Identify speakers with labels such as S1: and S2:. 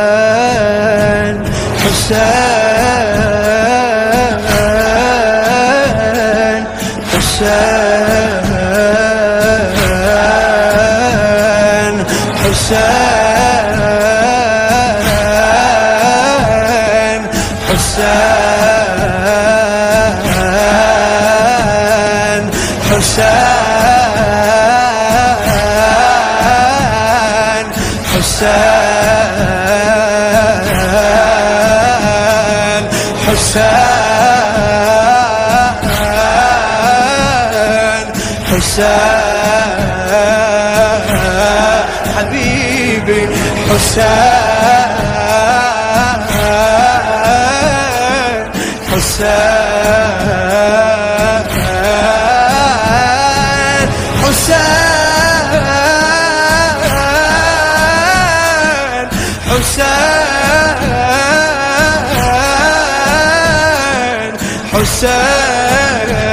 S1: حسين حسين حسين حسين حسين حسين حسين حسين حبيبي حسين حسين. حسين